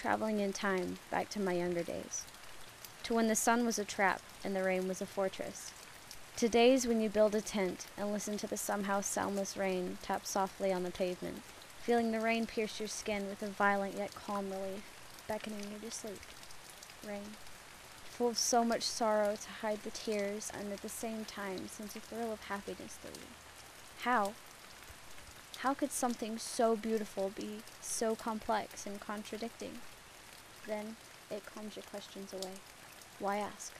traveling in time back to my younger days, to when the sun was a trap and the rain was a fortress, to days when you build a tent and listen to the somehow soundless rain tap softly on the pavement, feeling the rain pierce your skin with a violent yet calm relief, beckoning you to sleep. Rain, full of so much sorrow to hide the tears and at the same time sends a thrill of happiness through you. How? How could something so beautiful be so complex and contradicting? Then it calms your questions away. Why ask?